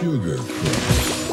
Sugar Crush.